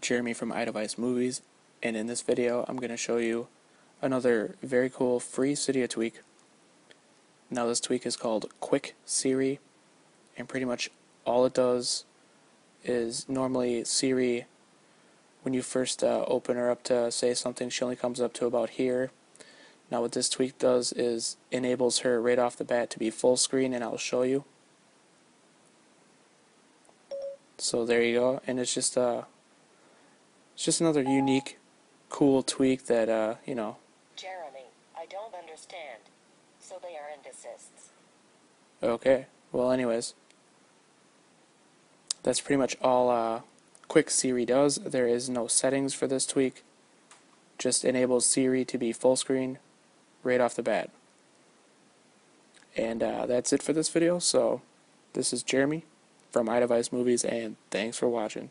Jeremy from iDevice Movies, and in this video I'm going to show you another very cool free Cydia tweak. Now this tweak is called Quick Siri, and pretty much all it does is normally Siri, when you first uh, open her up to say something, she only comes up to about here. Now what this tweak does is enables her right off the bat to be full screen, and I'll show you. So there you go, and it's just uh, it's just another unique, cool tweak that uh, you know. Jeremy, I don't understand. So they are indecists. Okay, well, anyways, that's pretty much all uh, Quick Siri does. There is no settings for this tweak. Just enables Siri to be full screen right off the bat. And uh, that's it for this video. So, this is Jeremy from iDevice Movies, and thanks for watching.